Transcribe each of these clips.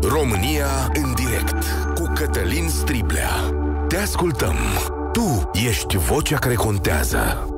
România în direct cu Cătălin Striblea. Te ascultăm. Tu ești vocea care contează.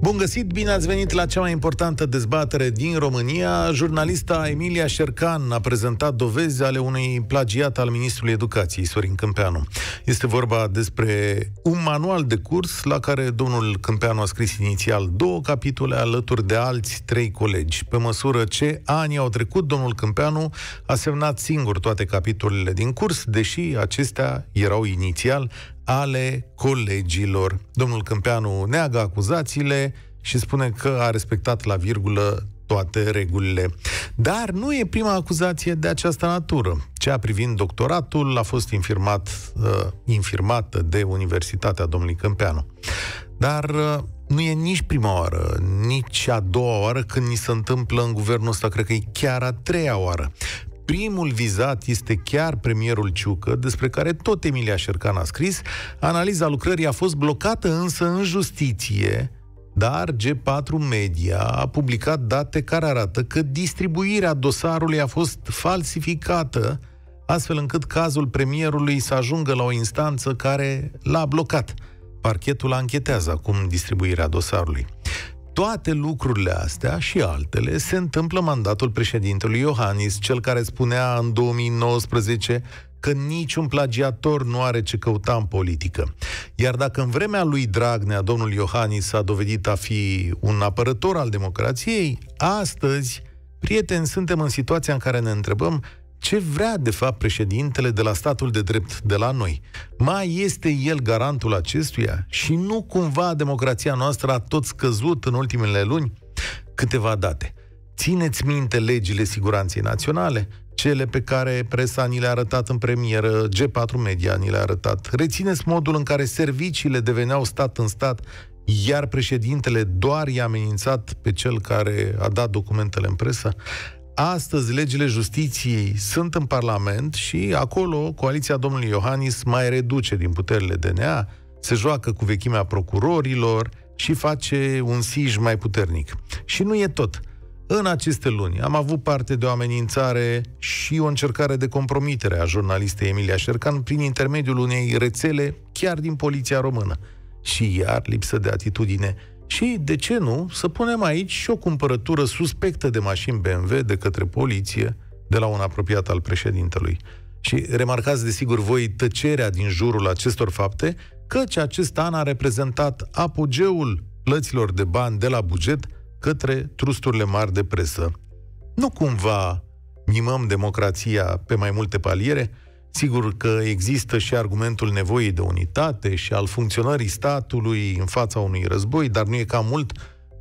Bun găsit, bine ați venit la cea mai importantă dezbatere din România. Jurnalista Emilia Șercan a prezentat dovezi ale unui plagiat al ministrului educației, Sorin Câmpeanu. Este vorba despre un manual de curs la care domnul Câmpeanu a scris inițial două capitole alături de alți trei colegi. Pe măsură ce ani au trecut, domnul Câmpeanu a semnat singur toate capitolele din curs, deși acestea erau inițial ale colegilor. Domnul Câmpeanu neagă acuzațiile și spune că a respectat la virgulă toate regulile. Dar nu e prima acuzație de această natură. Cea privind doctoratul a fost infirmat, uh, infirmată de Universitatea domnului Câmpeanu. Dar uh, nu e nici prima oară, nici a doua oară când ni se întâmplă în guvernul ăsta, cred că e chiar a treia oară. Primul vizat este chiar premierul Ciucă, despre care tot Emilia Șercan a scris. Analiza lucrării a fost blocată însă în justiție, dar G4 Media a publicat date care arată că distribuirea dosarului a fost falsificată, astfel încât cazul premierului să ajungă la o instanță care l-a blocat. Parchetul anchetează acum distribuirea dosarului. Toate lucrurile astea și altele se întâmplă mandatul președintelui Iohannis, cel care spunea în 2019 că niciun plagiator nu are ce căuta în politică. Iar dacă în vremea lui Dragnea domnul Iohannis s-a dovedit a fi un apărător al democrației, astăzi, prieteni, suntem în situația în care ne întrebăm ce vrea de fapt președintele de la statul de drept de la noi. Mai este el garantul acestuia și nu cumva democrația noastră a tot scăzut în ultimele luni? Câteva date. Țineți minte legile siguranței naționale? Cele pe care presa ni le-a arătat în premieră, G4 Media ni le-a arătat. Rețineți modul în care serviciile deveneau stat în stat, iar președintele doar i-a amenințat pe cel care a dat documentele în presă? Astăzi legile justiției sunt în Parlament și acolo coaliția domnului Iohannis mai reduce din puterile DNA, se joacă cu vechimea procurorilor și face un sij mai puternic. Și nu e tot. În aceste luni am avut parte de o amenințare și o încercare de compromitere a jurnalistei Emilia Șercan prin intermediul unei rețele chiar din poliția română. Și iar lipsă de atitudine și, de ce nu, să punem aici și o cumpărătură suspectă de mașini BMW de către poliție de la un apropiat al președintelui. Și remarcați, desigur, voi tăcerea din jurul acestor fapte, căci acest an a reprezentat apogeul plăților de bani de la buget către trusturile mari de presă. Nu cumva mimăm democrația pe mai multe paliere? Sigur că există și argumentul nevoii de unitate și al funcționării statului în fața unui război, dar nu e cam mult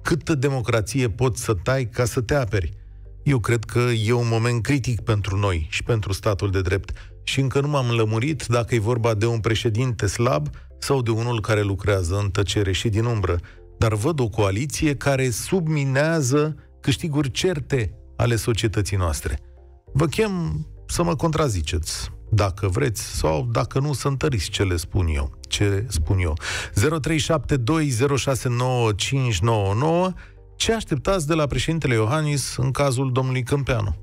câtă democrație poți să tai ca să te aperi. Eu cred că e un moment critic pentru noi și pentru statul de drept. Și încă nu m-am lămurit dacă e vorba de un președinte slab sau de unul care lucrează în tăcere și din umbră. Dar văd o coaliție care subminează câștiguri certe ale societății noastre. Vă chem să mă contraziceți dacă vreți, sau dacă nu, să întăriți ce le spun eu. Ce spun eu. 0372069599 Ce așteptați de la președintele Iohannis în cazul domnului Câmpeanu?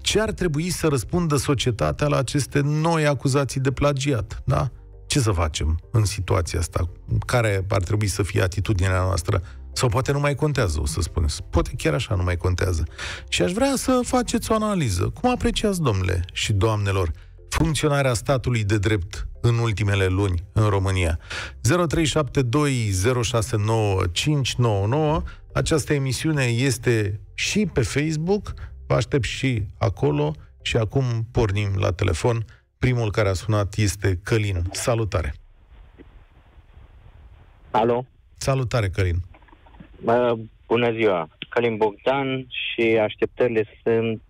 Ce ar trebui să răspundă societatea la aceste noi acuzații de plagiat? Da? Ce să facem în situația asta? Care ar trebui să fie atitudinea noastră? Sau poate nu mai contează, o să spuneți. Poate chiar așa nu mai contează. Și aș vrea să faceți o analiză. Cum apreciați, domnule și doamnelor, funcționarea statului de drept în ultimele luni în România. 0372069599 Această emisiune este și pe Facebook, vă aștept și acolo și acum pornim la telefon. Primul care a sunat este Călin. Salutare! Alo? Salutare, Călin! Bună ziua! Călin Bogdan și așteptările sunt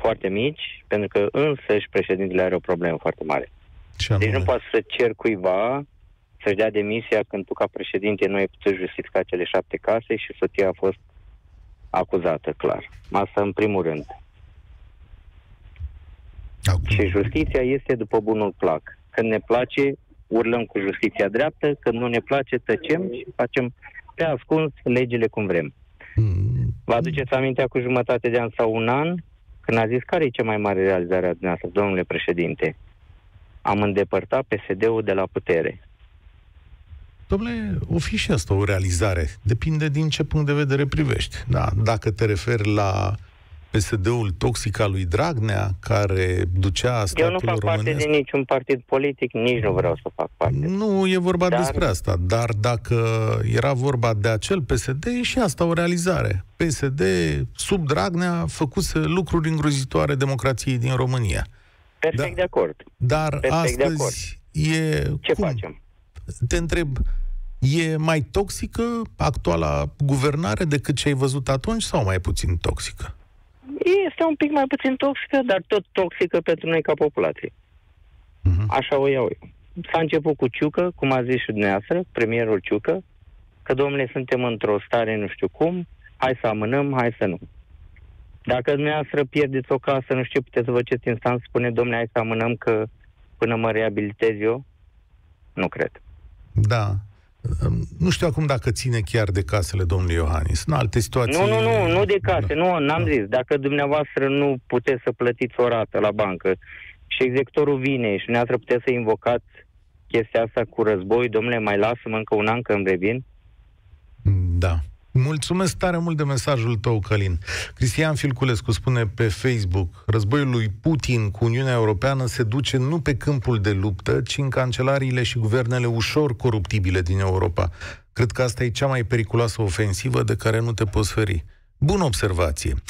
foarte mici, pentru că însăși președintele are o problemă foarte mare. Ce deci nu poți să cer cuiva să-și dea demisia când tu ca președinte nu ai putut justifica cele șapte case și soția a fost acuzată, clar. Asta în primul rând. Acum. Și justiția este după bunul plac. Când ne place, urlăm cu justiția dreaptă, când nu ne place, tăcem și facem pe ascuns legile cum vrem. Mm. Vă aduceți amintea cu jumătate de an sau un an când a zis care e cea mai mare realizare a dumneavoastră, domnule președinte, am îndepărtat PSD-ul de la putere. Domnule, o fi și asta o realizare. Depinde din ce punct de vedere privești. Da, dacă te referi la PSD-ul toxic al lui Dragnea, care ducea statul Eu nu fac românesc... parte din niciun partid politic, nici nu vreau să fac parte. Nu e vorba Dar- despre asta, dar dacă era vorba de acel PSD, e și asta o realizare. PSD, sub Dragnea, făcuse lucruri îngrozitoare democrației din România. Perfect da. de acord. Dar Perfect de astăzi e... Ce cum? facem? Te întreb, e mai toxică actuala guvernare decât ce ai văzut atunci sau mai puțin toxică? Este un pic mai puțin toxică, dar tot toxică pentru noi ca populație. Mhm. Așa o iau eu. S-a început cu Ciucă, cum a zis și dumneavoastră, premierul Ciucă, că, domnule, suntem într-o stare nu știu cum, hai să amânăm, hai să nu. Dacă dumneavoastră pierdeți o casă, nu știu, puteți să vă ceți instant, spune, domnule, hai să amânăm că până mă reabilitez eu? Nu cred. Da. Nu știu acum dacă ține chiar de casele domnului Iohannis. În alte situații... Nu, nu, nu, nu de case, Da. nu, n-am Da. zis. Dacă dumneavoastră nu puteți să plătiți o rată la bancă și executorul vine și dumneavoastră puteți să invocați chestia asta cu război, domnule, mai lasă-mă încă un an că îmi revin. Da. Mulțumesc tare mult de mesajul tău, Călin. Cristian Filculescu spune pe Facebook Războiul lui Putin cu Uniunea Europeană se duce nu pe câmpul de luptă, ci în cancelariile și guvernele ușor coruptibile din Europa. Cred că asta e cea mai periculoasă ofensivă de care nu te poți feri. Bună observație. 0372069599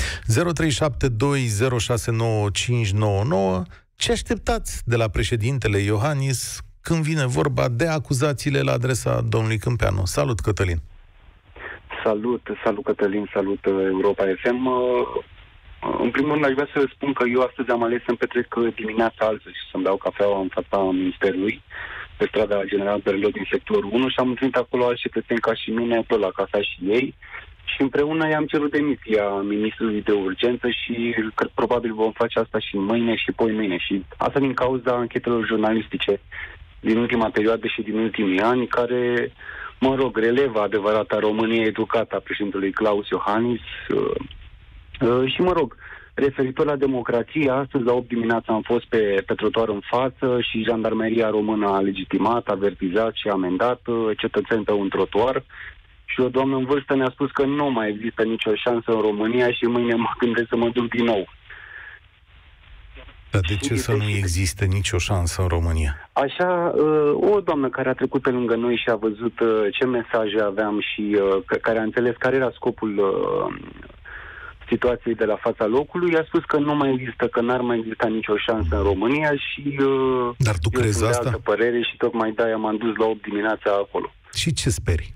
Ce așteptați de la președintele Iohannis când vine vorba de acuzațiile la adresa domnului Câmpeanu? Salut, Cătălin! Salut, salut Cătălin, salut uh, Europa FM. Uh, În primul rând, aș vrea să spun că eu astăzi am ales să-mi petrec uh, dimineața altă și să-mi dau cafeaua în fața Ministerului pe strada General Berlot din sectorul 1 și am întâlnit acolo alți cetățeni ca și mine, tot la cafea și ei și împreună i-am cerut demisia ministrului de urgență și cred probabil vom face asta și mâine și poi mâine și asta din cauza anchetelor jurnalistice din ultima perioadă și din ultimii ani care mă rog, releva adevărata România educată a președintelui Claus Iohannis. Uh, uh, și mă rog, referitor la democrație, astăzi la 8 dimineața am fost pe, pe trotuar în față și jandarmeria română a legitimat, avertizat și amendat uh, cetățeni pe un trotuar. Și o doamnă în vârstă ne-a spus că nu mai există nicio șansă în România și mâine mă gândesc să mă duc din nou. Dar de ce să nu existe nicio șansă în România? Așa, uh, o doamnă care a trecut pe lângă noi și a văzut uh, ce mesaje aveam și uh, că- care a înțeles care era scopul uh, situației de la fața locului, a spus că nu mai există, că n-ar mai exista nicio șansă în România și uh, Dar tu eu crezi sunt de asta? altă părere și tocmai de-aia m-am dus la 8 dimineața acolo. Și ce speri?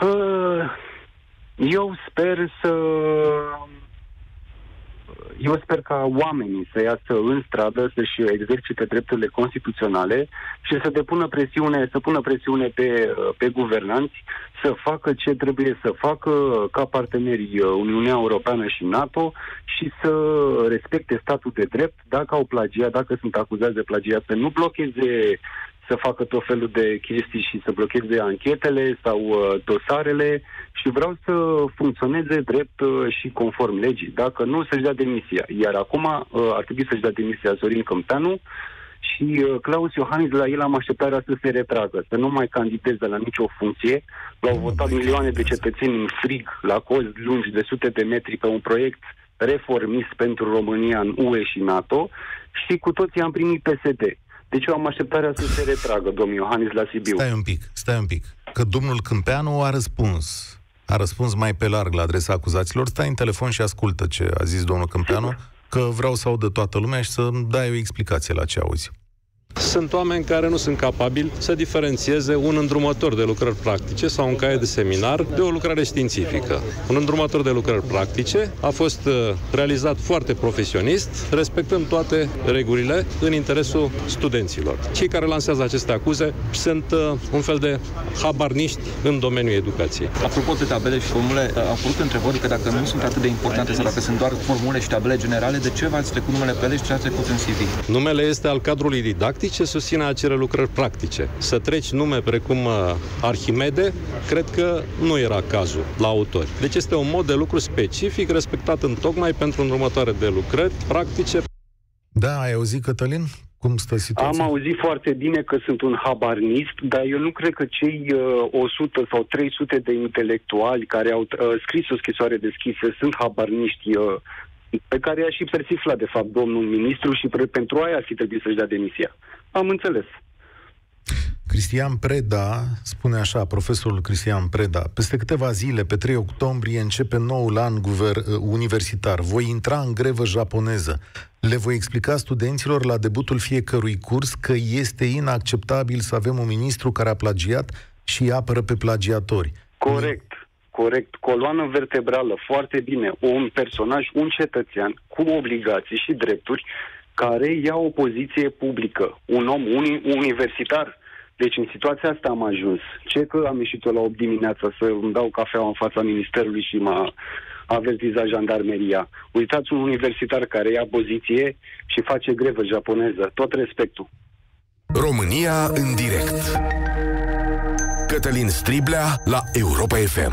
Uh, eu sper să... Eu sper ca oamenii să iasă în stradă, să-și exercite drepturile constituționale și să depună presiune, să pună presiune pe, pe guvernanți să facă ce trebuie să facă ca partenerii Uniunea Europeană și NATO și să respecte statul de drept. Dacă au plagiat, dacă sunt acuzați de plagiat, să nu blocheze să facă tot felul de chestii și să blocheze anchetele sau uh, dosarele și vreau să funcționeze drept uh, și conform legii. Dacă nu, să-și dea demisia. Iar acum uh, ar trebui să-și dea demisia Sorin Câmpeanu și uh, Claus Iohannis la el am așteptarea să se retragă, să nu mai candideze la nicio funcție. L-au Nu votat mai milioane de candidează. cetățeni în frig, la cozi lungi de sute de metri pe un proiect reformist pentru România în UE și NATO și cu toții am primit PSD. Deci eu am așteptarea să se retragă domnul Iohannis la Sibiu. Stai un pic, stai un pic. Că domnul Câmpeanu a răspuns. A răspuns mai pe larg la adresa acuzaților. Stai în telefon și ascultă ce a zis domnul Câmpeanu, că vreau să audă toată lumea și să dai o explicație la ce auzi. Sunt oameni care nu sunt capabili să diferențieze un îndrumător de lucrări practice sau un caiet de seminar de o lucrare științifică. Un îndrumător de lucrări practice a fost uh, realizat foarte profesionist, respectând toate regulile în interesul studenților. Cei care lansează aceste acuze sunt uh, un fel de habarniști în domeniul educației. Apropo de tabele și formule, au apărut întrebări că dacă nu sunt atât de importante sau dacă sunt doar formule și tabele generale, de ce v-ați trecut numele pe ele și ce ați trecut în CV? Numele este al cadrului didactic practice susține acele lucrări practice. Să treci nume precum uh, Arhimede, cred că nu era cazul la autori. Deci este un mod de lucru specific respectat în tocmai pentru următoare de lucrări practice. Da, ai auzit, Cătălin? Cum stă situația? Am auzit foarte bine că sunt un habarnist, dar eu nu cred că cei uh, 100 sau 300 de intelectuali care au uh, scris o scrisoare deschisă sunt habarniști uh, pe care i-a și persiflat, de fapt, domnul ministru și pre- pentru aia ar fi trebuit să-și dea demisia. Am înțeles. Cristian Preda spune așa, profesorul Cristian Preda, peste câteva zile, pe 3 octombrie, începe noul an guver- universitar. Voi intra în grevă japoneză. Le voi explica studenților la debutul fiecărui curs că este inacceptabil să avem un ministru care a plagiat și îi apără pe plagiatori. Corect, corect. Coloană vertebrală, foarte bine. Un personaj, un cetățean cu obligații și drepturi care ia o poziție publică. Un om uni- universitar. Deci în situația asta am ajuns. Ce că am ieșit eu la 8 dimineața să îmi dau cafeaua în fața ministerului și m-a avertizat jandarmeria. Uitați un universitar care ia poziție și face grevă japoneză. Tot respectul. România în direct. Cătălin Striblea la Europa FM.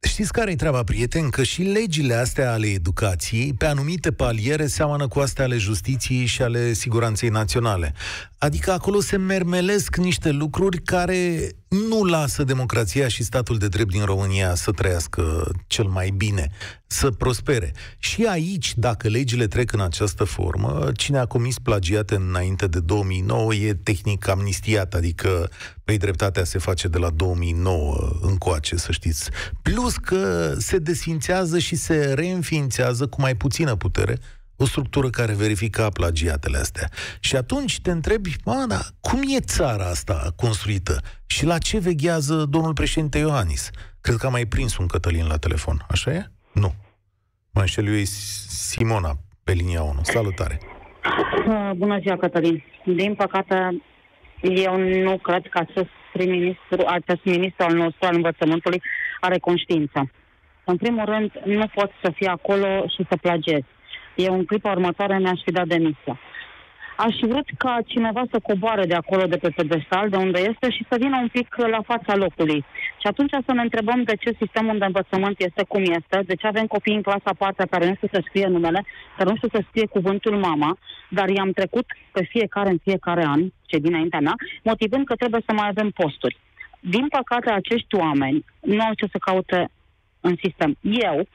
Știți care e treaba, prieten? Că și legile astea ale educației, pe anumite paliere, seamănă cu astea ale justiției și ale siguranței naționale. Adică acolo se mermelesc niște lucruri care nu lasă democrația și statul de drept din România să trăiască cel mai bine, să prospere. Și aici, dacă legile trec în această formă, cine a comis plagiate înainte de 2009 e tehnic amnistiat, adică pe dreptatea se face de la 2009 încoace, să știți. Plus că se desfințează și se reînființează cu mai puțină putere o structură care verifica plagiatele astea. Și atunci te întrebi, mă, da, cum e țara asta construită? Și la ce veghează domnul președinte Iohannis? Cred că a mai prins un Cătălin la telefon, așa e? Nu. Mă înșel eu e Simona pe linia 1. Salutare! Uh, Bună ziua, Cătălin. Din păcate, eu nu cred că acest prim-ministru, acest ministru al nostru al învățământului are conștiință. În primul rând, nu pot să fie acolo și să plagiez. Eu în clipa următoare mi-aș fi dat demisia. Aș fi vrut ca cineva să coboare de acolo, de pe pedestal, de unde este, și să vină un pic la fața locului. Și atunci să ne întrebăm de ce sistemul de învățământ este cum este, de ce avem copii în clasa 4 care nu știu să scrie numele, care nu știu să scrie cuvântul mama, dar i-am trecut pe fiecare în fiecare an, ce dinaintea mea, motivând că trebuie să mai avem posturi. Din păcate, acești oameni nu au ce să caute în sistem. Eu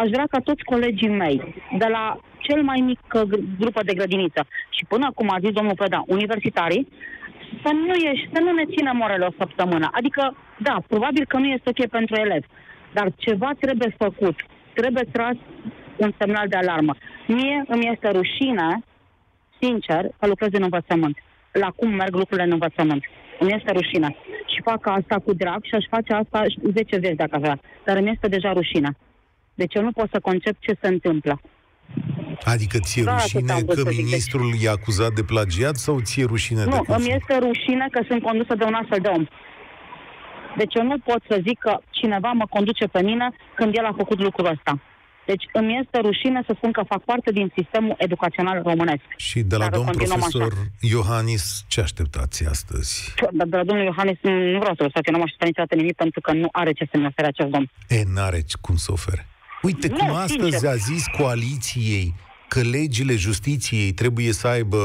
aș vrea ca toți colegii mei, de la cel mai mic uh, gr- grupă de grădiniță și până acum a zis domnul Preda, universitarii, să nu, ieși, să nu ne ținem orele o săptămână. Adică, da, probabil că nu este ok pentru elevi, dar ceva trebuie făcut. Trebuie tras un semnal de alarmă. Mie îmi este rușine, sincer, că lucrez în învățământ. La cum merg lucrurile în învățământ. Îmi este rușine. Și fac asta cu drag și aș face asta 10 vieți dacă avea. Dar îmi este deja rușine. Deci eu nu pot să concep ce se întâmplă. Adică ție Da, rușine atât am vrut că să zic. ministrul i-a acuzat de plagiat sau ție rușine de Nu, cum îmi sunt? este rușine că sunt condusă de un astfel de om. Deci eu nu pot să zic că cineva mă conduce pe mine când el a făcut lucrul ăsta. Deci îmi este rușine să spun că fac parte din sistemul educațional românesc. Și de la Dar domn continuăm profesor Iohannis, ce așteptați astăzi? Dar de la domnul Iohannis nu vreau să lăsați, eu nu am așteptat niciodată nimic pentru că nu are ce să-mi ofere acest domn. E, n-are cum să ofere. Uite, Nu, cum sincer. astăzi a zis coaliției că legile justiției trebuie să aibă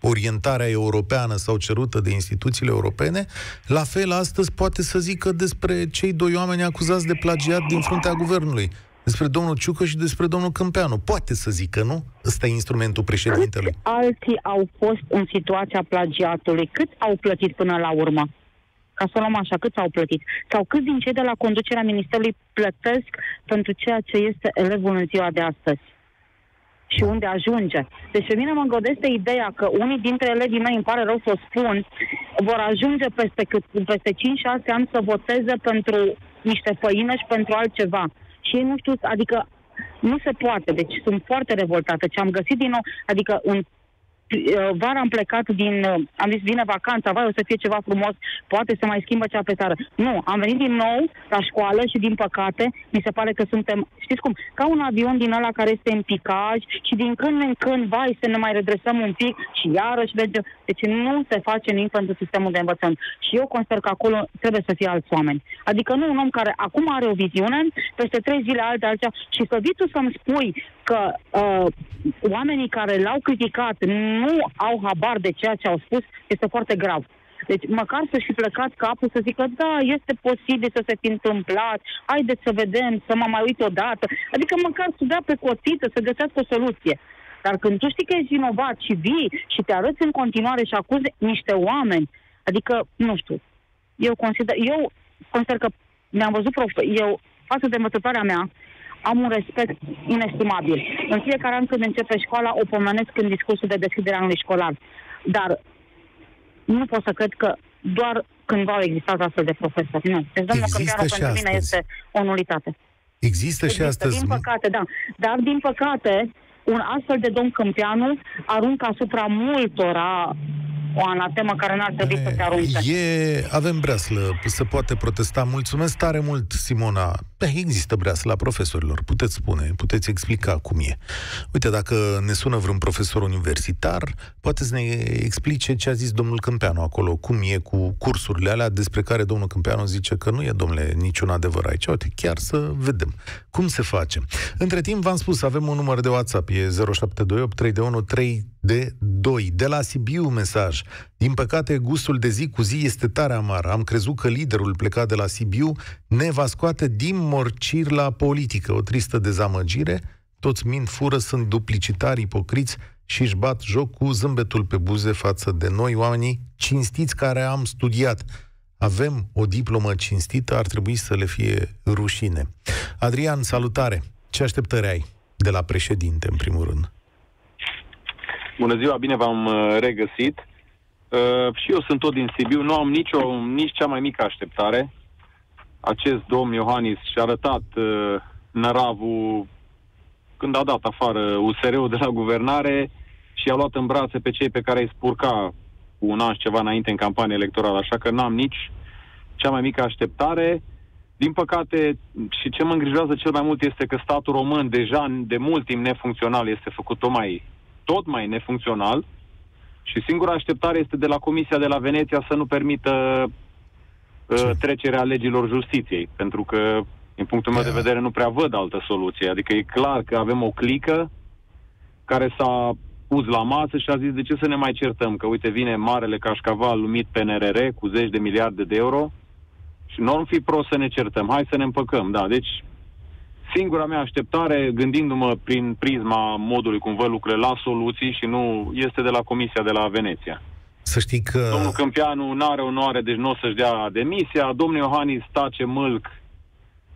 orientarea europeană sau cerută de instituțiile europene, la fel astăzi poate să zică despre cei doi oameni acuzați de plagiat din fruntea guvernului. Despre domnul Ciucă și despre domnul Câmpeanu. Poate să zică, nu? Ăsta e instrumentul președintelui. Câți alții au fost în situația plagiatului? Câți au plătit până la urmă? Ca să o luăm așa, câți au plătit? Sau câți din cei de la conducerea Ministerului plătesc pentru ceea ce este elevul în ziua de astăzi? Și unde ajunge? Deci pe mine mă îngodește ideea că unii dintre elevii mei, îmi pare rău să o spun, vor ajunge peste, cât, peste 5-6 ani să voteze pentru niște făină și pentru altceva. Și ei nu știu, adică nu se poate. Deci sunt foarte revoltată. Ce am găsit din nou, adică un uh, vara am plecat din, uh, am zis, vine vacanța, vai, o să fie ceva frumos, poate să mai schimbă cea pe țară. Nu, am venit din nou la școală și din păcate, mi se pare că suntem, știți cum, ca un avion din ăla care este în picaj și din când în când, vai, să ne mai redresăm un pic și iarăși merge. Deci nu se face nimic pentru sistemul de învățământ. Și eu consider că acolo trebuie să fie alți oameni. Adică nu un om care acum are o viziune, peste trei zile alte altceva, și să vii tu să-mi spui că uh, oamenii care l-au criticat nu au habar de ceea ce au spus, este foarte grav. Deci măcar să-și fi plecat capul să zică, da, este posibil să se fi întâmplat, haideți să vedem, să mă mai uit odată. Adică măcar să dea pe cotiță, să găsească o soluție. Dar când tu știi că ești vinovat și vii și te arăți în continuare și acuzi niște oameni, adică, nu știu, eu consider, eu consider că mi-am văzut prof, eu, față de învățătoarea mea, am un respect inestimabil. În fiecare an când începe școala, o pomenesc în discursul de deschidere anului școlar. Dar nu pot să cred că doar cândva au existat astfel de profesori. Nu. Deci domnul Câmpianu pentru mine este o nulitate. Există, Există și astăzi. Din păcate, da. Dar, din păcate, un astfel de domn Câmpianu aruncă asupra multora o anatemă care n-ar trebui să se arunce. E, avem breaslă, se poate protesta. Mulțumesc tare mult, Simona. Da, există breaslă profesorilor, puteți spune, puteți explica cum e. Uite, dacă ne sună vreun profesor universitar, poate să ne explice ce a zis domnul Câmpeanu acolo, cum e cu cursurile alea despre care domnul Câmpeanu zice că nu e, domnule, niciun adevăr aici. Uite, chiar să vedem cum se face. Între timp, v-am spus, avem un număr de WhatsApp, e 0728 3 3 de 2. De la Sibiu mesaj. Din păcate, gustul de zi cu zi este tare amar. Am crezut că liderul plecat de la Sibiu ne va scoate din morcir la politică. O tristă dezamăgire. Toți mint, fură, sunt duplicitari, ipocriți și își bat joc cu zâmbetul pe buze față de noi, oamenii cinstiți care am studiat. Avem o diplomă cinstită, ar trebui să le fie rușine. Adrian, salutare! Ce așteptări ai de la președinte, în primul rând? Bună ziua, bine v-am uh, regăsit. Uh, și eu sunt tot din Sibiu, nu am nicio, nici cea mai mică așteptare. Acest domn Iohannis și-a arătat uh, năravul când a dat afară USR-ul de la guvernare și a luat în brațe pe cei pe care îi spurca cu un an și ceva înainte în campanie electorală, așa că n-am nici cea mai mică așteptare. Din păcate, și ce mă îngrijorează cel mai mult este că statul român, deja de mult timp nefuncțional, este făcut tot mai tot mai nefuncțional și singura așteptare este de la Comisia de la Veneția să nu permită uh, trecerea legilor justiției, pentru că, din punctul meu de vedere, nu prea văd altă soluție. Adică e clar că avem o clică care s-a pus la masă și a zis de ce să ne mai certăm, că uite vine marele cașcaval numit PNRR cu zeci de miliarde de euro și nu ar fi prost să ne certăm, hai să ne împăcăm, da, deci Singura mea așteptare, gândindu-mă prin prisma modului cum văd lucrurile la soluții și nu este de la Comisia de la Veneția. Să știi că... Domnul Câmpianu nu are onoare, deci nu o să-și dea demisia. Domnul Iohannis tace mâlc,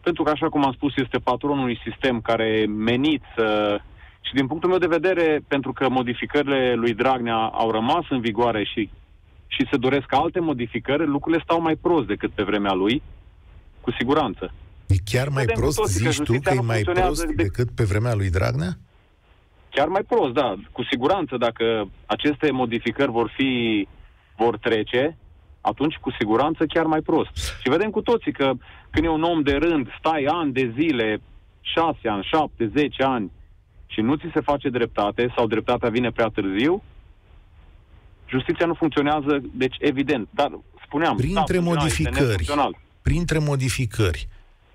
pentru că, așa cum am spus, este patronul unui sistem care e menit să... Și din punctul meu de vedere, pentru că modificările lui Dragnea au rămas în vigoare și, și se doresc alte modificări, lucrurile stau mai prost decât pe vremea lui, cu siguranță. E chiar mai Vedem prost, zici tu, că e mai prost de... decât pe vremea lui Dragnea? Chiar mai prost, da. Cu siguranță, dacă aceste modificări vor fi, vor trece, atunci cu siguranță chiar mai prost. Și vedem cu toții că când e un om de rând, stai ani de zile, șase ani, șapte, zece ani, și nu ți se face dreptate sau dreptatea vine prea târziu, justiția nu funcționează, deci evident. Dar spuneam, printre da, modificări, printre modificări,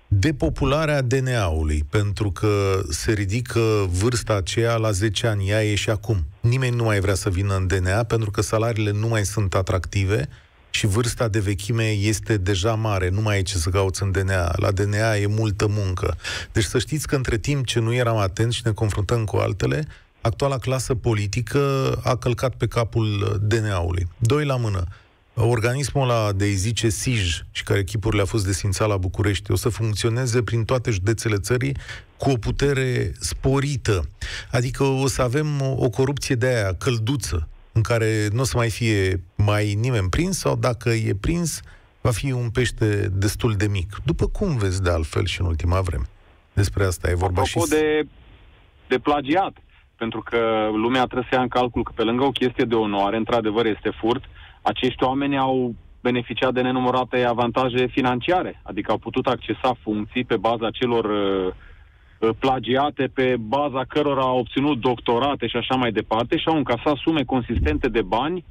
depopularea DNA-ului, pentru că se ridică vârsta aceea la 10 ani, ea e și acum. Nimeni nu mai vrea să vină în DNA pentru că salariile nu mai sunt atractive și vârsta de vechime este deja mare, nu mai e ce să cauți în DNA. La DNA e multă muncă. Deci să știți că între timp ce nu eram atenți și ne confruntăm cu altele, actuala clasă politică a călcat pe capul DNA-ului. Doi la mână organismul ăla de îi zice SIJ și care echipurile a fost desfințat la București o să funcționeze prin toate județele țării cu o putere sporită. Adică o să avem o corupție de aia călduță în care nu o să mai fie mai nimeni prins sau dacă e prins va fi un pește destul de mic. După cum vezi de altfel și în ultima vreme. Despre asta e vorba Apropo și... de, de plagiat, pentru că lumea trebuie să ia în calcul că pe lângă o chestie de onoare, într-adevăr este furt, acești oameni au beneficiat de nenumărate avantaje financiare, adică au putut accesa funcții pe baza celor uh, uh, plagiate, pe baza cărora au obținut doctorate și așa mai departe și au încasat sume consistente de bani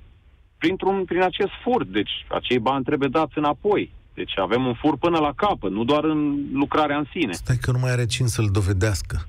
printr-un, prin acest furt. Deci acei bani trebuie dați înapoi. Deci avem un fur până la capăt, nu doar în lucrarea în sine. Stai că nu mai are cine să-l dovedească.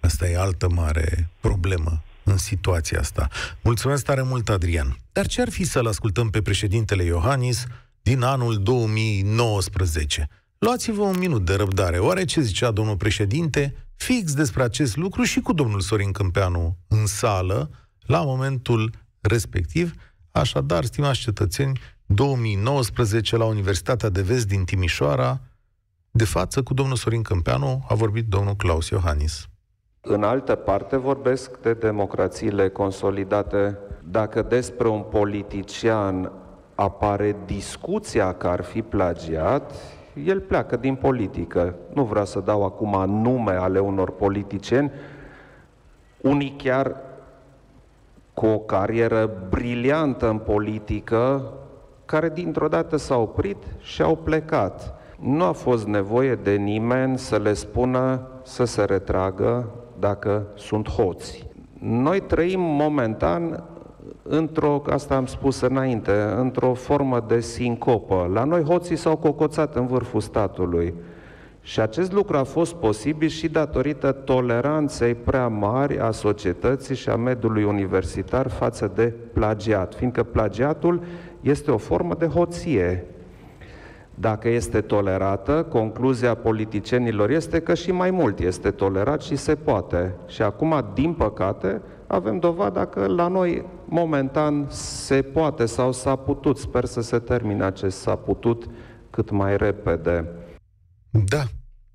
Asta e altă mare problemă în situația asta. Mulțumesc tare mult, Adrian. Dar ce ar fi să-l ascultăm pe președintele Iohannis din anul 2019? Luați-vă un minut de răbdare. Oare ce zicea domnul președinte fix despre acest lucru și cu domnul Sorin Câmpeanu în sală la momentul respectiv? Așadar, stimați cetățeni, 2019 la Universitatea de Vest din Timișoara, de față cu domnul Sorin Câmpeanu a vorbit domnul Claus Iohannis. În altă parte vorbesc de democrațiile consolidate. Dacă despre un politician apare discuția că ar fi plagiat, el pleacă din politică. Nu vreau să dau acum nume ale unor politicieni, unii chiar cu o carieră briliantă în politică, care dintr-o dată s-au oprit și au plecat. Nu a fost nevoie de nimeni să le spună să se retragă dacă sunt hoți. Noi trăim momentan într-o, asta am spus înainte, într-o formă de sincopă. La noi hoții s-au cocoțat în vârful statului. Și acest lucru a fost posibil și datorită toleranței prea mari a societății și a mediului universitar față de plagiat, fiindcă plagiatul este o formă de hoție. Dacă este tolerată, concluzia politicienilor este că și mai mult este tolerat și se poate. Și acum, din păcate, avem dovada că la noi, momentan, se poate sau s-a putut. Sper să se termine acest s-a putut cât mai repede. Da,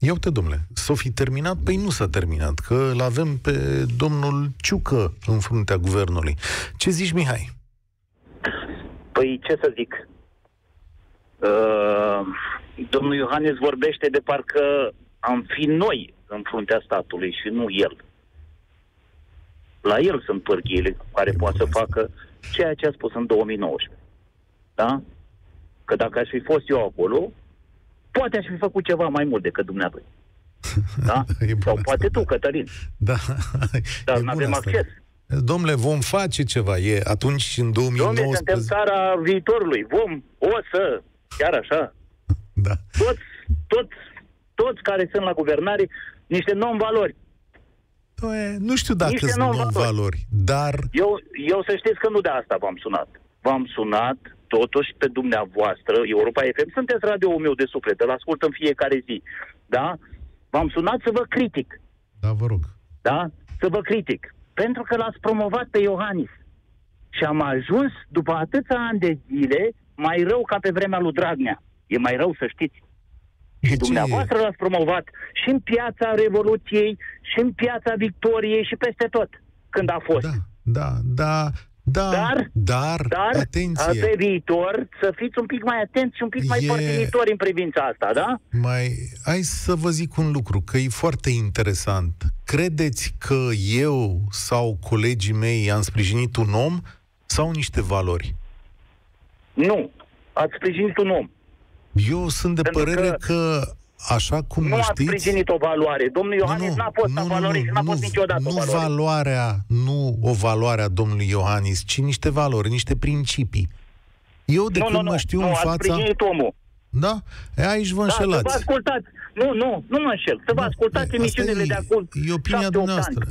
Ia uite, domnule, s-o fi terminat? Păi nu s-a terminat, că îl avem pe domnul Ciucă în fruntea guvernului. Ce zici, Mihai? Păi, ce să zic? Uh, domnul Iohannes vorbește de parcă am fi noi în fruntea statului și nu el. La el sunt pârghiile care poate să facă ceea ce a spus în 2019. Da? Că dacă aș fi fost eu acolo, poate aș fi făcut ceva mai mult decât dumneavoastră. Da? Sau poate asta, tu, da. Cătălin. Da. Dar nu avem asta. acces. Domnule, vom face ceva. E atunci în 2019... Domnule, suntem țara viitorului. Vom, o să, chiar așa. Da. Toți, toți, toți care sunt la guvernare, niște non-valori. Doe, nu știu dacă sunt non-valori, valori, dar... Eu, eu să știți că nu de asta v-am sunat. V-am sunat totuși pe dumneavoastră, Europa FM, sunteți radio meu de suflet, îl ascult în fiecare zi. Da? V-am sunat să vă critic. Da, vă rog. Da? Să vă critic. Pentru că l-ați promovat pe Iohannis. Și am ajuns, după atâția ani de zile, mai rău ca pe vremea lui Dragnea. E mai rău, să știți. Și dumneavoastră l-ați promovat și în piața Revoluției, și în piața Victoriei, și peste tot, când a fost. Da, da, da. Da, dar, dar, dar atenție. pe viitor să fiți un pic mai atenți și un pic mai e... părtinitori în privința asta, da? Mai, hai să vă zic un lucru, că e foarte interesant. Credeți că eu sau colegii mei am sprijinit un om sau niște valori? Nu, ați sprijinit un om. Eu sunt de Pentru părere că, că Așa cum nu știți... Nu a sprijinit o valoare. Domnul Iohannis nu, nu, n-a fost nu, valoare și n-a fost niciodată nu o valoare. valoarea, nu o valoare a domnului Iohannis, ci niște valori, niște principii. Eu de nu, când nu, mă știu nu, în fața... sprijinit omul. Da? E, aici vă înșelați. Da, să vă ascultați. Nu, nu, nu mă înșel. Să vă ascultați emisiunile de acum E opinia dumneavoastră.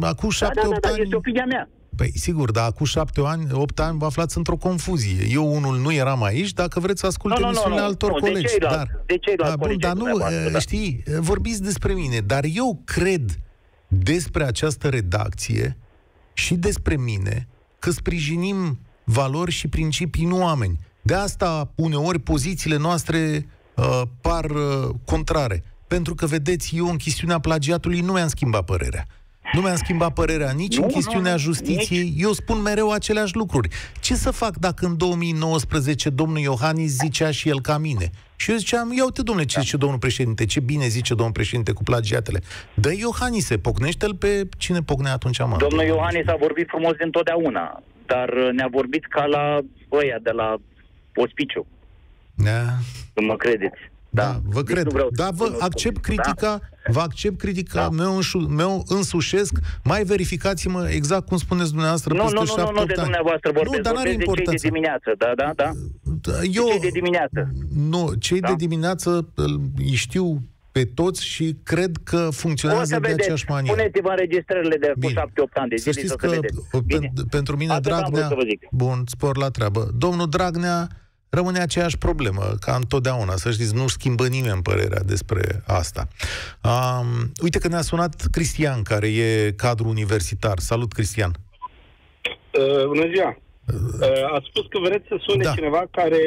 Acum șapte, da, da, da, da, este opinia mea. Păi, sigur, dar acum șapte ani, opt ani vă aflați într-o confuzie. Eu unul nu eram aici, dacă vreți să ascult no, emisiunile no, no, altor no, colegi. De dar, de da, bun, dar nu, da. știi, vorbiți despre mine, dar eu cred despre această redacție și despre mine că sprijinim valori și principii, nu oameni. De asta, uneori, pozițiile noastre uh, par uh, contrare. Pentru că, vedeți, eu în chestiunea plagiatului nu mi-am schimbat părerea. Nu mi-am schimbat părerea nici Nu, în chestiunea nu, justiției. nici. Eu spun mereu aceleași lucruri. Ce să fac dacă în 2019 domnul Iohannis zicea și el ca mine? Și eu ziceam, ia uite, domnule, ce zice domnul președinte, ce bine zice domnul președinte cu plagiatele. Dă Iohannise, pocnește-l pe cine pocnea atunci, mă? Domnul Iohannis a vorbit frumos dintotdeauna, dar uh, ne-a vorbit ca la ăia de la ospiciu, Da. să mă credeți. Da, vă Deci cred. nu vreau să Da, vă spun- accept critica, vă accept critica, Da. meu, înșu, meu însușesc, mai verificați-mă exact cum spuneți dumneavoastră Nu, peste nu, nu, nu, șapte, nu opt de ani. dumneavoastră vorbesc, Nu, dar n-are vorbesc de cei de importanță. dimineață, da, da, da. Da, De Eu, cei de dimineață. nu, cei Da. de dimineață îl- îi știu pe toți și cred că O funcționează să de vedeți, aceeași manieră. puneți-vă înregistrările de cu Bine. 7-8 ani de Să zile știți să că se vedeți. Bine? pen, pentru mine Atât am vrut Dragnea... să vă zic. Bun, spor la treabă. Domnul Dragnea rămâne aceeași problemă, ca întotdeauna. Să știți, nu schimbă nimeni părerea despre asta. Um, uite că ne-a sunat Cristian, care e cadru universitar. Salut, Cristian! Uh, bună ziua! Uh, ați spus că vreți să sune Da. cineva care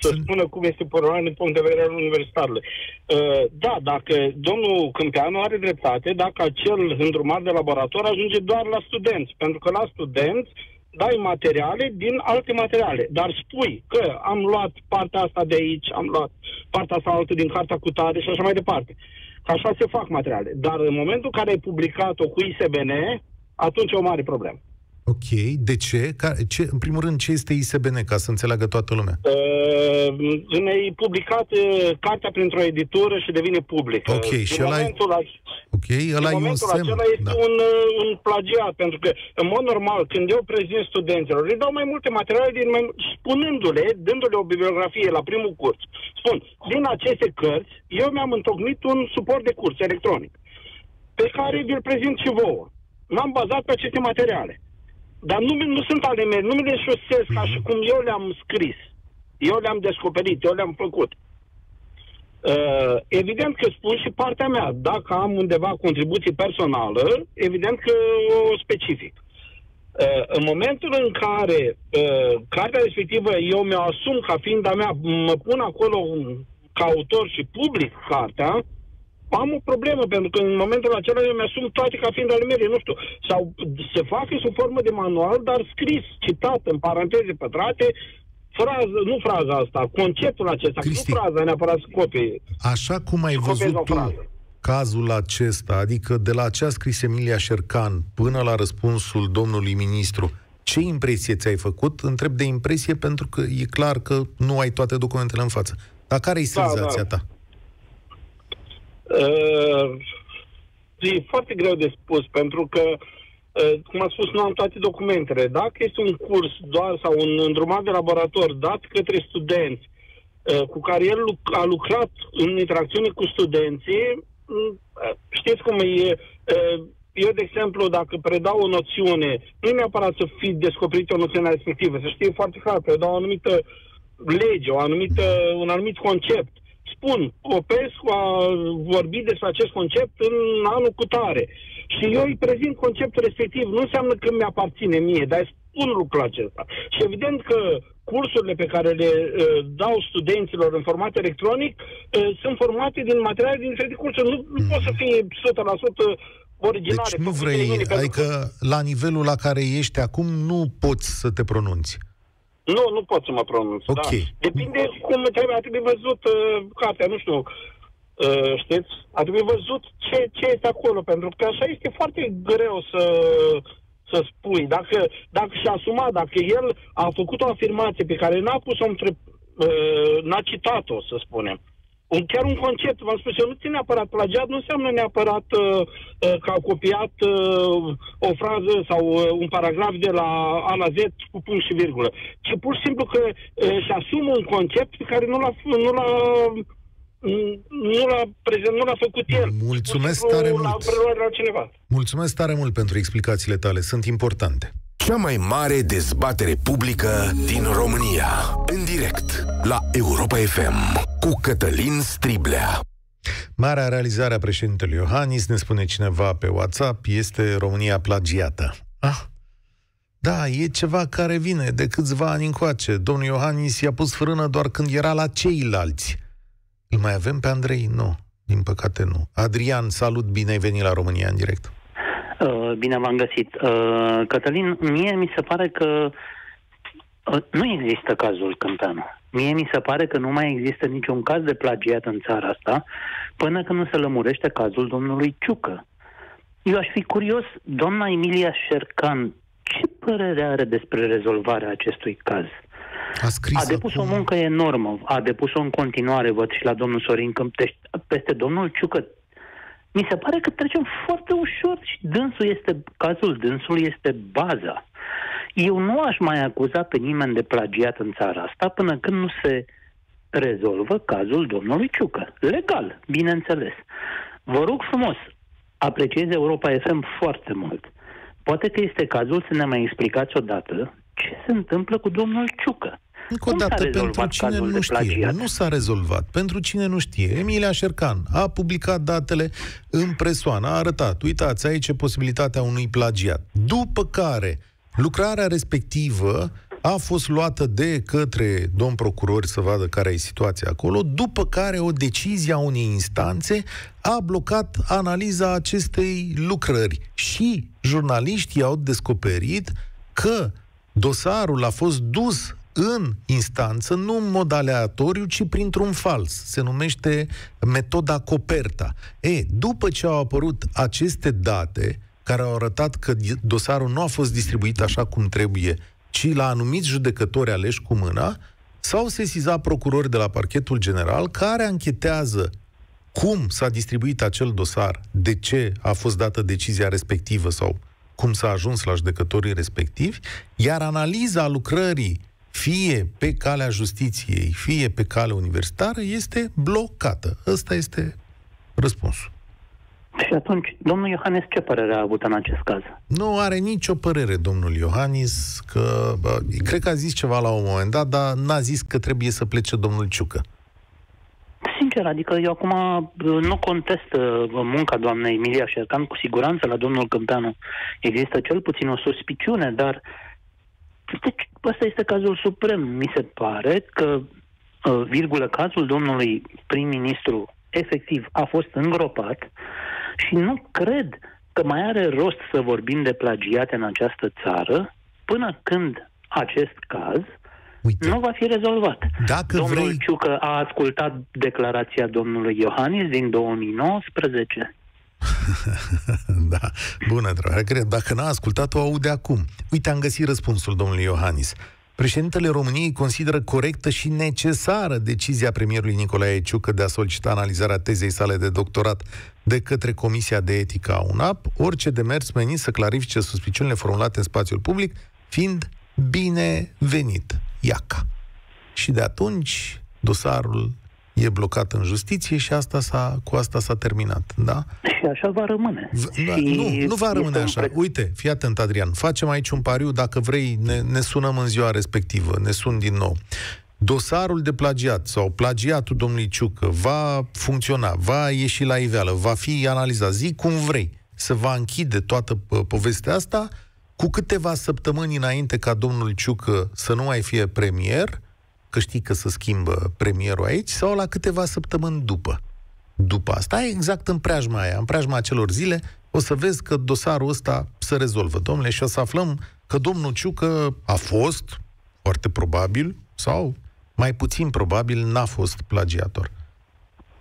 să Sunt- spună cum este părerea din punct de vedere al universitarului. Uh, da, dacă domnul Câmpeanu are dreptate, dacă acel îndrumat de laborator ajunge doar la studenți, pentru că la studenți dai materiale din alte materiale. Dar spui că am luat partea asta de aici, am luat partea asta altă din cartea cu tare și așa mai departe. Că Așa se fac materiale. Dar în momentul în care ai publicat-o cu ISBN, atunci e o mare problemă. Ok, de ce? Ca, ce? În primul rând, ce este ISBN, ca să înțeleagă toată lumea? Uh, ne-ai publicat uh, cartea printr-o editură și devine publică. Ok, Din și ăla e- momentul, ac- Ok, din ăla e un momentul semn. acela este Da. un, uh, un plagiat, pentru că, în mod normal, când eu prezint studenților, le dau mai multe materiale din mai, spunându-le, dându-le o bibliografie la primul curs. Spun, din aceste cărți, eu mi-am întocmit un suport de curs electronic, pe care vi-l prezint și vouă. M-am bazat pe aceste materiale. Dar nu, nu sunt ale mele, nu mi le șosesc ca și cum eu le-am scris. Eu le-am descoperit, eu le-am făcut. Uh, evident că spun și partea mea. Dacă am undeva contribuție personală, evident că o specific. Uh, în momentul în care uh, cartea respectivă eu mi-o asum ca fiind a mea, mă pun acolo ca autor și public cartea, am o problemă, pentru că în momentul acela eu mi-asum toate ca fiind ale mele, nu știu, sau se facă sub formă de manual, dar scris, citat, în paranteze pătrate, frază, nu fraza asta, conceptul acesta, că Cristi. nu fraza neapărat să copie. Așa cum ai Să copiezi văzut o tu frază. cazul acesta, adică de la ce a scris Emilia Șercan până la răspunsul domnului ministru, ce impresie ți-ai făcut? Întreb de impresie pentru că e clar că nu ai toate documentele în față. Dar care e Da, senzația da. ta? Uh, e foarte greu de spus, pentru că, uh, cum am spus, nu am toate documentele. Dacă este un curs doar sau un îndrumat de laborator dat către studenți, uh, cu care el luc- a lucrat în interacțiune cu studenții, mm, uh, știți cum e... uh, Eu, de exemplu, dacă predau o noțiune, nu e neapărat să fi descoperit o noțiune respectivă, să știe foarte clar, predau o anumită lege, o anumită, un anumit concept. Spun, Popescu a vorbit despre acest concept în anul cu tare. Și eu îi prezint conceptul respectiv. Nu înseamnă că mi-aparține mie, dar spun lucrul acesta. Și evident că cursurile pe care le uh, dau studenților în format electronic uh, sunt formate din materiale din diferite cursuri. Nu, nu pot să fie 100% originale. Deci nu făcute de vrei, mine, pentru că- adică la nivelul la care ești acum nu poți să te pronunți. Nu, nu pot să mă pronunț. Ok. Da. Depinde cum trebuie, a trebui văzut uh, cartea, nu știu, uh, știți? A trebui văzut ce, ce este acolo, pentru că așa este foarte greu să, să spui. Dacă, dacă și-a asumat, dacă el a făcut o afirmație pe care n-a pus-o între, uh, n-a citat-o, să spunem, un, chiar un concept, v-am spus eu, nu ține neapărat plagiat, nu înseamnă neapărat uh, uh, că a copiat uh, o frază sau uh, un paragraf de la A la Z cu punct și virgulă, ci pur și simplu că uh, și asumă un concept pe care nu l-a, nu l-a mm, nu l-a, prezent, nu l-a făcut el. Mulțumesc Pur și simplu tare l-a mult. preluat la cineva. Mulțumesc tare mult pentru explicațiile tale, sunt importante. Cea mai mare dezbatere publică din România. În direct la Europa FM cu Cătălin Striblea. Marea realizare a președintelui Iohannis, ne spune cineva pe WhatsApp, este România plagiată. Ah, da, e ceva care vine de câțiva ani încoace. Domnul Iohannis i-a pus frână doar când era la ceilalți. Îl mai avem pe Andrei? Nu, din păcate nu. Adrian, salut, bine ai venit la România în direct. Uh, bine v-am găsit. Uh, Cătălin, mie mi se pare că uh, nu există cazul Câmpeanu. Mie mi se pare că nu mai există niciun caz de plagiat în țara asta până când nu se lămurește cazul domnului Ciucă. Eu aș fi curios, doamna Emilia Șercan, ce părere are despre rezolvarea acestui caz? A, scris a depus acum... o muncă enormă, a depus-o în continuare, văd și la domnul Sorin Câmpești, peste domnul Ciucă. Mi se pare că trecem foarte ușor și dânsul este, cazul dânsul este baza. Eu nu aș mai acuza pe nimeni de plagiat în țara asta până când nu se rezolvă cazul domnului Ciucă. Legal, bineînțeles. Vă rog frumos, apreciez Europa FM foarte mult. Poate că este cazul să ne mai explicați odată ce se întâmplă cu domnul Ciucă. Încă o dată, pentru cine nu știe, nu s-a rezolvat. Pentru cine nu știe, Emilia Șercan a publicat datele în presoană, a arătat, uitați, aici e posibilitatea unui plagiat. După care, lucrarea respectivă a fost luată de către domn procurori să vadă care e situația acolo, după care o decizie a unei instanțe a blocat analiza acestei lucrări și jurnaliștii au descoperit că dosarul a fost dus în instanță, nu în mod aleatoriu, ci printr-un fals. Se numește metoda Coperta. E, după ce au apărut aceste date, care au arătat că dosarul nu a fost distribuit așa cum trebuie, ci la anumiți judecători aleși cu mâna, s-au sesizat procurori de la parchetul general care anchetează cum s-a distribuit acel dosar, de ce a fost dată decizia respectivă sau cum s-a ajuns la judecătorii respectivi, iar analiza lucrării fie pe calea justiției, fie pe calea universitară, este blocată. Ăsta este răspunsul. Și atunci, domnul Iohannis ce părere a avut în acest caz? Nu are nicio părere, domnul Iohannis, că bă, cred că a zis ceva la un moment dat, dar n-a zis că trebuie să plece domnul Ciucă. Sincer, adică eu acum nu contest uh, munca doamnei Emilia Șercan, cu siguranță la domnul Câmpeanu există cel puțin o suspiciune, dar deci, ăsta este cazul suprem. Mi se pare că, uh, virgulă, cazul domnului prim-ministru efectiv a fost îngropat și nu cred că mai are rost să vorbim de plagiate în această țară până când acest caz Uite. nu va fi rezolvat. Dacă Domnul vrei... Ciucă a ascultat declarația domnului Iohannis din 2019. da, bună, dragă. Cred, dacă n-a ascultat-o, aude acum. Uite, am găsit răspunsul domnului Iohannis. Președintele României consideră corectă și necesară decizia premierului Nicolae Ciucă de a solicita analizarea tezei sale de doctorat de către Comisia de Etică a UNAP, orice demers menit să clarifice suspiciunile formulate în spațiul public, fiind binevenit. Iaca. Și de atunci dosarul e blocat în justiție și asta s-a, cu asta s-a terminat, da? Și așa va rămâne. V- da, nu, nu va rămâne așa. Preț... Uite, fii atent, Adrian, facem aici un pariu, dacă vrei, ne, ne sunăm în ziua respectivă, ne sun din nou. Dosarul de plagiat sau plagiatul domnului Ciucă va funcționa, va ieși la iveală, va fi analizat, zi cum vrei, să va închide toată povestea asta cu câteva săptămâni înainte ca domnul Ciucă să nu mai fie premier, că știi că se schimbă premierul aici, sau la câteva săptămâni după. După asta, exact în preajma aia, în preajma acelor zile, o să vezi că dosarul ăsta se rezolvă, domnule, și o să aflăm că domnul Ciucă a fost, foarte probabil, sau mai puțin probabil, n-a fost plagiator.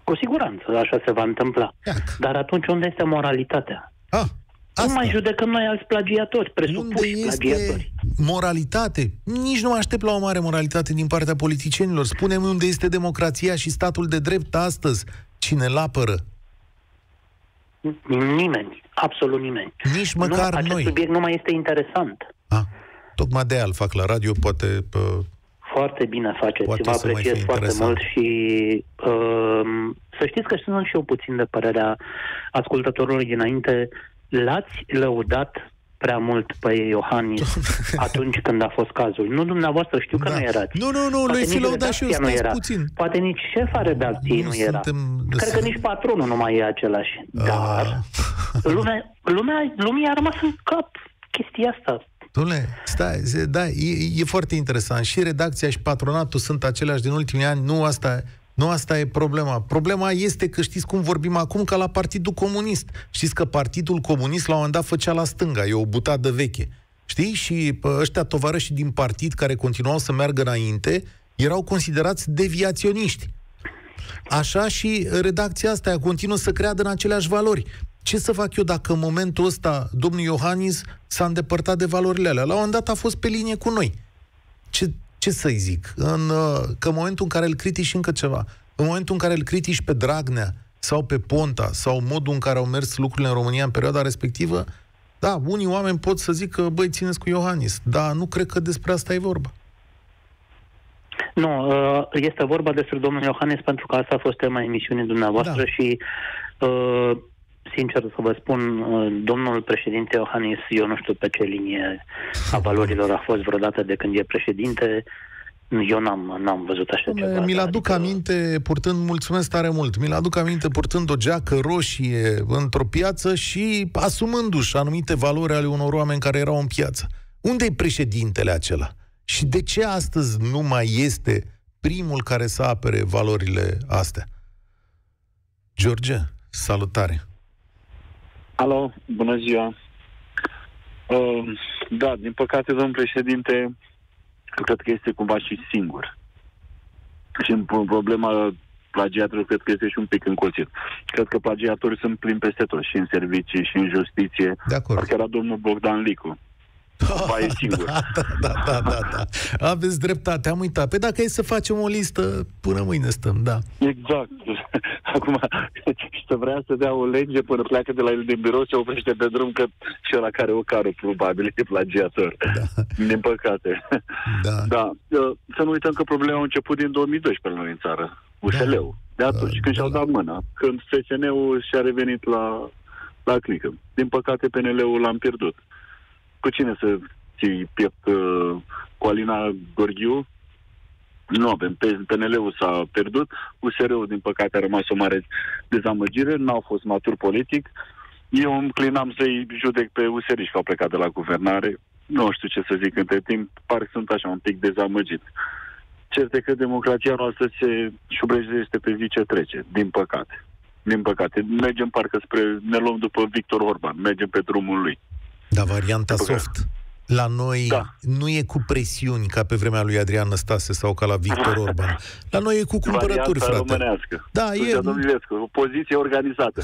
Cu siguranță așa se va întâmpla. Iac. Dar atunci unde este moralitatea? Ah, Asta. Nu mai judecăm noi alți plagiatori, presupuși Unde este plagiatori. moralitate? Nici nu mă aștept la o mare moralitate din partea politicienilor. Spune-mi unde este democrația și statul de drept astăzi. Cine l apără? Nimeni. Absolut nimeni. Nici măcar nu, acest noi. subiect nu mai este interesant. A, tocmai de aia îl fac la radio, poate... Pă, foarte bine faceți, Poate vă apreciez foarte interesant. mult și uh, să știți că sunt și eu puțin de părerea ascultătorului dinainte l-ați lăudat prea mult pe Iohannis atunci când a fost cazul. Nu dumneavoastră, știu că Da. nu erați. Nu, nu, nu, Poate le-ai fi nici lăudat și eu, redacția nu stați era. puțin. Poate nici șefa redacției nu, Nu era. suntem- Cred că nici patronul nu mai e același. Ah. Dar lumea, lumea, lumea a rămas în cap chestia asta. Dom'le, stai, zi- da, e, e foarte interesant. Și redacția și patronatul sunt aceleași din ultimii ani. Nu asta, Nu asta e problema. Problema este că știți cum vorbim acum ca la Partidul Comunist. Știți că Partidul Comunist la un moment dat făcea la stânga, e o butadă veche. Știi? Și ăștia tovarăși din partid care continuau să meargă înainte erau considerați deviaționiști. Așa și redacția asta continuă să creadă în aceleași valori. Ce să fac eu dacă în momentul ăsta domnul Iohannis s-a îndepărtat de valorile alea? La un moment dat a fost pe linie cu noi. Ce, ce să-i zic? În, uh, că în momentul în care îl critici încă ceva, în momentul în care îl critici pe Dragnea sau pe Ponta sau modul în care au mers lucrurile în România în perioada respectivă, da, unii oameni pot să zică, băi, țineți cu Iohannis, dar nu cred că despre asta e vorba. Nu, uh, este vorba despre domnul Iohannis pentru că asta a fost tema emisiunii dumneavoastră da. și uh, sincer să vă spun, uh, domnul președinte Iohannis, eu nu știu pe ce linie a valorilor a fost vreodată de când e președinte, eu n-am, n-am văzut așa Bă, ceva. Mi-l aduc adică... aminte purtând, mulțumesc tare mult, mi-l aduc aminte purtând o geacă roșie într-o piață și asumându-și anumite valori ale unor oameni care erau în piață. Unde e președintele acela? Și de ce astăzi nu mai este primul care să apere valorile astea? George, salutare! Alo, bună ziua! Uh, da, din păcate, domnul președinte, cred că este cumva și singur. Și în problema plagiatorului cred că este și un pic încolțit. Cred că plagiatorii sunt plini peste tot, și în servicii, și în justiție. De acord. Parcă era domnul Bogdan Licu. Va e singur. Da, da, da, da, da. Aveți dreptate, am uitat. Pe păi dacă e să facem o listă, până mâine stăm, da. Exact. Acum, să vrea să dea o lege până pleacă de la el din birou, se oprește pe drum, că și ăla care o cară, probabil, e plagiator. Da. Din păcate. Da. da. Să nu uităm că problema a început din 2012 pe noi în țară. USL-ul. De atunci, da, când și-au dat mâna. Când FSN-ul și-a revenit la, la clică. Din păcate, PNL-ul l-am pierdut cu cine să ții piept uh, cu Alina Gorghiu? Nu avem. PNL-ul s-a pierdut, USR-ul, din păcate, a rămas o mare dezamăgire, n-au fost matur politic. Eu îmi clinam să-i judec pe USR și că au plecat de la guvernare. Nu știu ce să zic între timp, pare că sunt așa un pic dezamăgit. Cert că democrația noastră se șubrejește pe zi ce trece, din păcate. Din păcate. Mergem parcă spre, ne luăm după Victor Orban, mergem pe drumul lui. Da, varianta soft. La noi da. nu e cu presiuni ca pe vremea lui Adrian Năstase sau ca la Victor Orban. La noi e cu cumpărături, frate. românească. Da, e... o poziție organizată.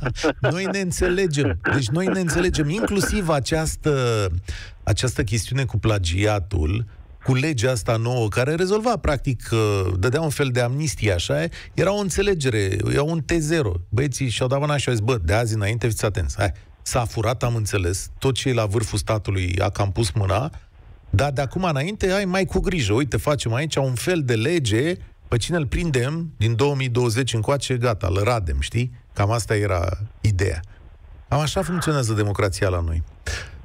noi ne înțelegem. Deci noi ne înțelegem. Inclusiv această, această chestiune cu plagiatul, cu legea asta nouă, care rezolva, practic, uh, dădea un fel de amnistie, așa, era o înțelegere, era un T0. Băieții și-au dat mâna și au zis, bă, de azi înainte fiți atenți, hai, s-a furat, am înțeles, tot ce e la vârful statului a cam pus mâna, dar de acum înainte ai mai cu grijă. Uite, facem aici un fel de lege, pe cine îl prindem din 2020 încoace, gata, îl radem, știi? Cam asta era ideea. Cam așa funcționează democrația la noi.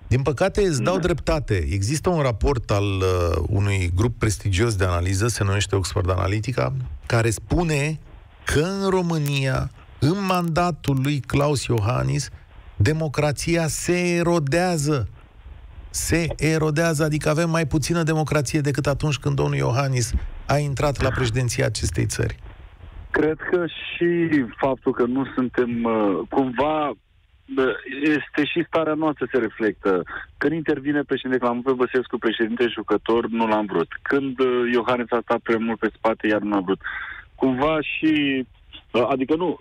Din păcate, îți dau dreptate. Există un raport al uh, unui grup prestigios de analiză, se numește Oxford Analytica, care spune că în România, în mandatul lui Claus Iohannis, democrația se erodează. Se erodează, adică avem mai puțină democrație decât atunci când domnul Iohannis a intrat la președinția acestei țări. Cred că și faptul că nu suntem uh, cumva este și starea noastră se reflectă. Când intervine președinte, l-am vrut Băsescu președinte jucător, nu l-am vrut. Când uh, Iohannis a stat prea mult pe spate, iar nu l-am vrut. Cumva și Adică nu,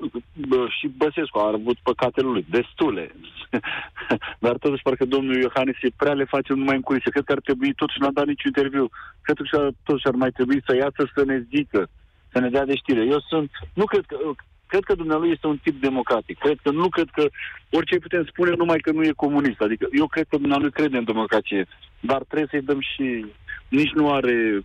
și Băsescu a avut păcatele lui, destule. Dar totuși parcă domnul Iohannis e prea le face numai în culise. Cred că ar trebui, totuși n-a dat niciun interviu, cred că totuși ar mai trebui să iasă să ne zică, să ne dea de știre. Eu sunt, nu cred că, cred că dumnealui este un tip democratic. Cred că nu cred că orice putem spune numai că nu e comunist. Adică eu cred că dumnealui crede în democrație, dar trebuie să-i dăm și nici nu are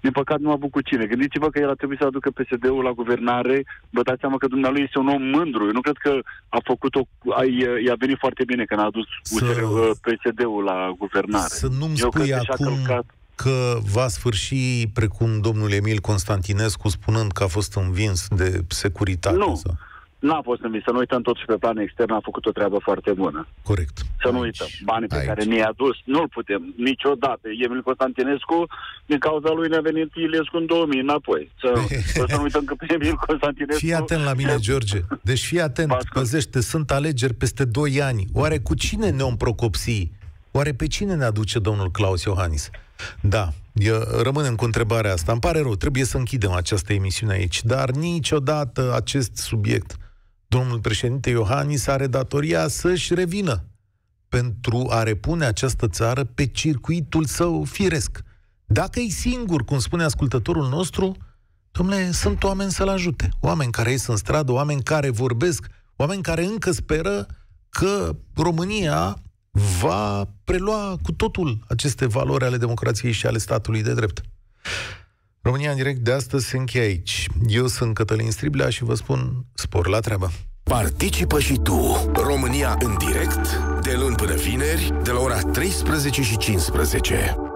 din păcate nu a avut cu cine. Gândiți-vă că el a trebuit să aducă PSD-ul la guvernare, vă dați seama că dumnealui este un om mândru. Eu nu cred că a făcut-o, a, i-a venit foarte bine când a adus să... Uh, PSD-ul la guvernare. Să nu-mi Eu spui acum călcat... că va sfârși precum domnul Emil Constantinescu spunând că a fost învins de securitate. Nu. Sau... n-a fost învins. Să nu uităm totuși pe plan extern, a făcut o treabă foarte bună. Corect. Să nu uităm. Banii pe Aici. care ne-i adus, nu-l putem niciodată. Emil Constantinescu, din cauza lui ne-a venit Ilescu în 2000 înapoi. Să, să nu uităm că pe Emil Constantinescu... Fii atent la mine, George. Deci fii atent, păzește, sunt alegeri peste 2 ani. Oare cu cine ne-om procopsi? Oare pe cine ne aduce domnul Claus Iohannis? Da, eu rămânem cu întrebarea asta. Îmi pare rău, trebuie să închidem această emisiune aici, dar niciodată acest subiect, domnul președinte Iohannis are datoria să-și revină pentru a repune această țară pe circuitul său firesc. Dacă e singur, cum spune ascultătorul nostru, domnule, sunt oameni să-l ajute. Oameni care ies în stradă, oameni care vorbesc, oameni care încă speră că România va prelua cu totul aceste valori ale democrației și ale statului de drept. România în direct de astăzi se încheie aici. Eu sunt Cătălin Striblea și vă spun spor la treabă. Participă și tu. România în direct, de luni până vineri, de la ora 13 și 15.